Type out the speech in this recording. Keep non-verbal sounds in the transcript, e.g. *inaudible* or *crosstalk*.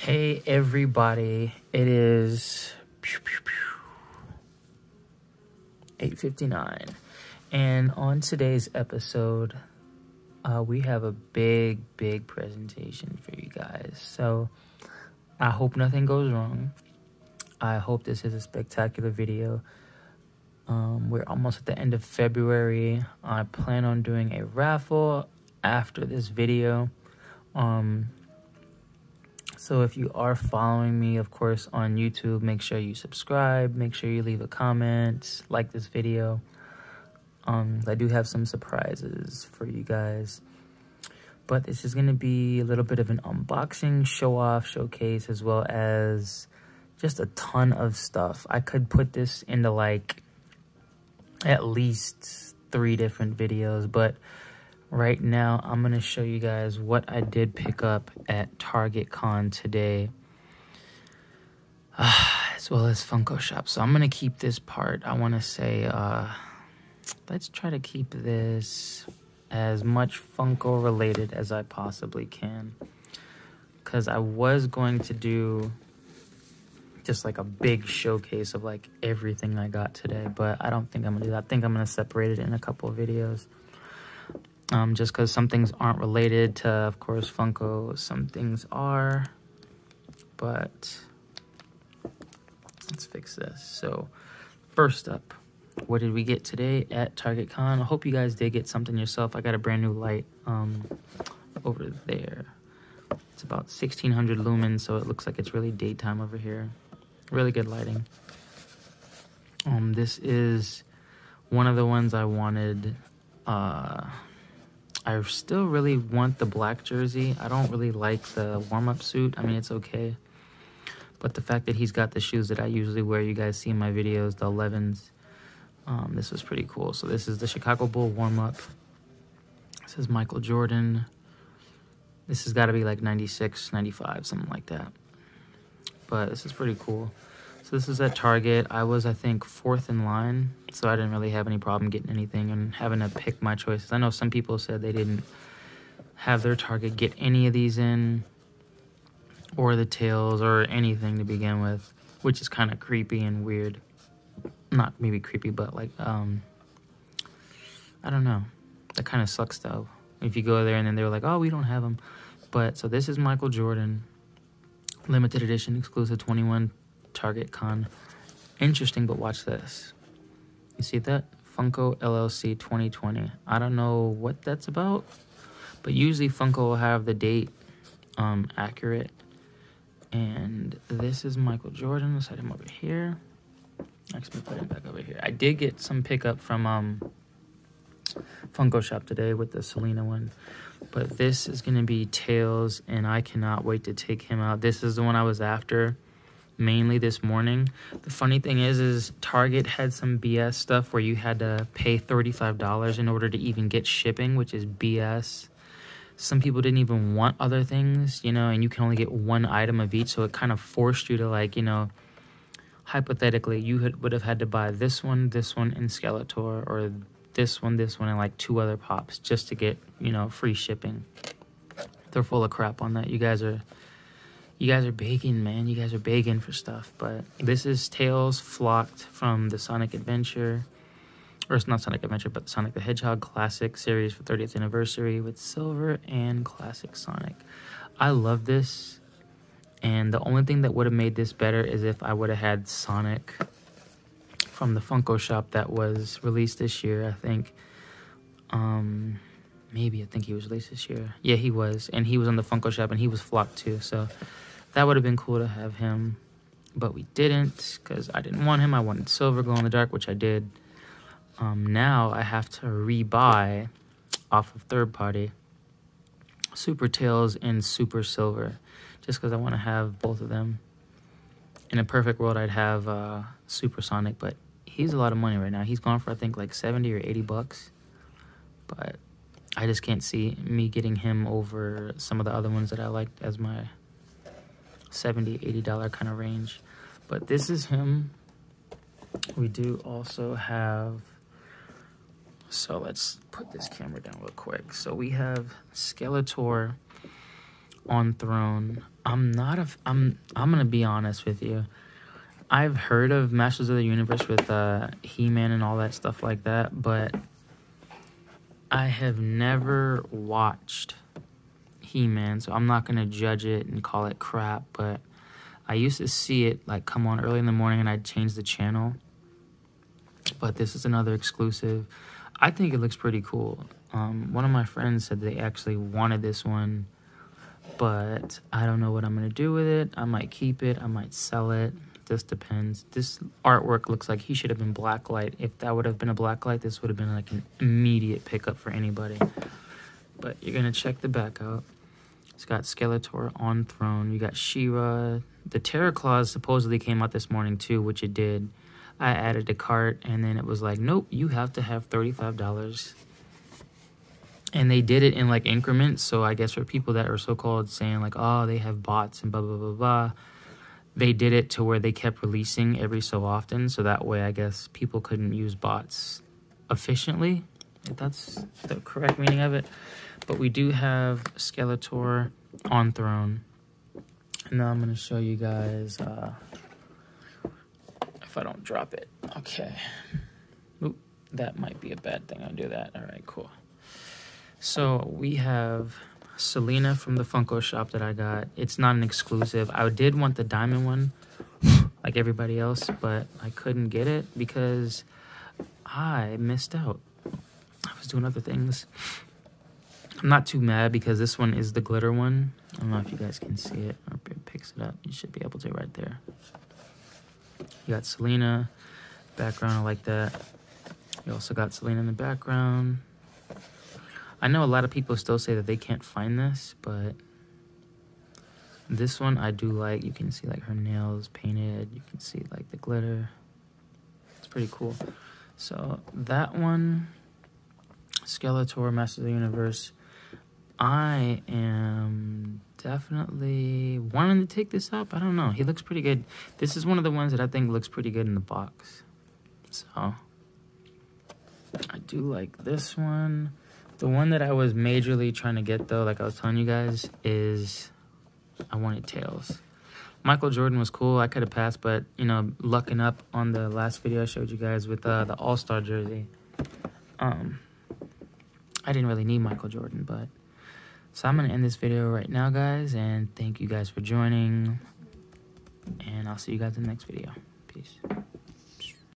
Hey everybody, it is 8.59 and on today's episode uh, we have a big big presentation for you guys. So I hope nothing goes wrong. I hope this is a spectacular video. Um, we're almost at the end of February. I plan on doing a raffle after this video. Um, so if you are following me, of course, on YouTube, make sure you subscribe, make sure you leave a comment, like this video. Um, I do have some surprises for you guys. But this is going to be a little bit of an unboxing, show off, showcase, as well as just a ton of stuff. I could put this into like at least three different videos, but right now I'm going to show you guys what I did pick up at Target Con today. Uh, *sighs* as well as Funko Shop. So I'm going to keep this part. I want to say, uh, let's try to keep this as much Funko related as I possibly can. Because I was going to do just like a big showcase of like everything I got today. But I don't think I'm going to do that. I think I'm going to separate it in a couple of videos um, just because some things aren't related to, of course, Funko. Some things are, but let's fix this. So, first up, what did we get today at Target Con? I hope you guys did get something yourself. I got a brand new light um, over there. It's about 1600 lumens, so it looks like it's really daytime over here. Really good lighting. Um, this is one of the ones I wanted. Uh, I still really want the black jersey. I don't really like the warm-up suit. I mean, it's okay. But the fact that he's got the shoes that I usually wear, you guys see in my videos, the 11s, um, this was pretty cool. So this is the Chicago Bull warm-up. This is Michael Jordan. This has got to be like 96, 95, something like that. But this is pretty cool. So this is at Target. I was, I think, fourth in line, so I didn't really have any problem getting anything and having to pick my choices. I know some people said they didn't have their Target get any of these in, or the tails, or anything to begin with, which is kind of creepy and weird. Not maybe creepy, but like, um, I don't know. That kind of sucks though. If you go there and then they're like, oh, we don't have them. But so this is Michael Jordan, limited edition, exclusive 21 Target Con. Interesting, but watch this. You see that? Funko LLC 2020. I don't know what that's about, but usually Funko will have the date um, accurate. And this is Michael Jordan. Let's set him over here. Actually, put him back over here. I did get some pickup from um, Funko Shop today with the Selena one. But this is going to be Tails, and I cannot wait to take him out. This is the one I was after mainly this morning. The funny thing is, is Target had some BS stuff where you had to pay $35 in order to even get shipping, which is BS. Some people didn't even want other things, you know, and you can only get one item of each, so it kind of forced you to like, you know, hypothetically, you would have had to buy this one, this one, and Skeletor, or this one, this one, and like two other pops just to get, you know, free shipping. They're full of crap on that. You guys are you guys are begging, man. You guys are begging for stuff. But this is Tails Flocked from the Sonic Adventure. Or it's not Sonic Adventure, but Sonic the Hedgehog Classic series for 30th anniversary with Silver and Classic Sonic. I love this. And the only thing that would have made this better is if I would have had Sonic from the Funko shop that was released this year, I think. Um, maybe I think he was released this year. Yeah, he was. And he was on the Funko shop and he was flocked too. So that would have been cool to have him, but we didn't because I didn't want him. I wanted silver glow in the dark, which I did. Um, now I have to rebuy off of third party Super Tails and Super Silver just because I want to have both of them. In a perfect world, I'd have uh, Super Sonic, but he's a lot of money right now. He's gone for, I think, like 70 or 80 bucks. But I just can't see me getting him over some of the other ones that I liked as my 70 80 dollar kind of range but this is him we do also have so let's put this camera down real quick so we have skeletor on Throne. I'm not a. I'm. I'm gonna be honest with you. I've heard of Masters of the Universe with uh, He Man and all that stuff like that, but I have never watched He Man, so I'm not gonna judge it and call it crap. But I used to see it like come on early in the morning, and I'd change the channel. But this is another exclusive. I think it looks pretty cool. Um, one of my friends said they actually wanted this one, but I don't know what I'm gonna do with it. I might keep it. I might sell it. Just depends. This artwork looks like he should have been blacklight. If that would have been a blacklight, this would have been like an immediate pickup for anybody. But you're gonna check the back out. It's got Skeletor on throne. You got She-Ra. The Terror Claws supposedly came out this morning too, which it did. I added a cart, and then it was like, nope, you have to have thirty-five dollars and they did it in like increments. So I guess for people that are so called saying like, oh, they have bots and blah blah blah blah, they did it to where they kept releasing every so often. So that way, I guess people couldn't use bots efficiently. That's the correct meaning of it. But we do have Skeletor on throne. And now I'm gonna show you guys uh, if I don't drop it. Okay. Oop, that might be a bad thing. I'll do that. All right, cool. So we have Selena from the Funko shop that I got. It's not an exclusive. I did want the diamond one, like everybody else, but I couldn't get it because I missed out. Was doing other things. I'm not too mad because this one is the glitter one. I don't know if you guys can see it. Or it picks it up. You should be able to right there. You got Selena. Background, I like that. You also got Selena in the background. I know a lot of people still say that they can't find this, but this one I do like. You can see like her nails painted. You can see like the glitter. It's pretty cool. So that one, Skeletor, Master of the Universe. I am definitely wanting to take this up. I don't know. He looks pretty good. This is one of the ones that I think looks pretty good in the box. So I do like this one. The one that I was majorly trying to get though, like I was telling you guys, is I wanted Tails. Michael Jordan was cool. I could have passed, but you know, lucking up on the last video I showed you guys with uh, the All Star jersey. Um, I didn't really need Michael Jordan, but so I'm gonna end this video right now, guys, and thank you guys for joining. And I'll see you guys in the next video. Peace.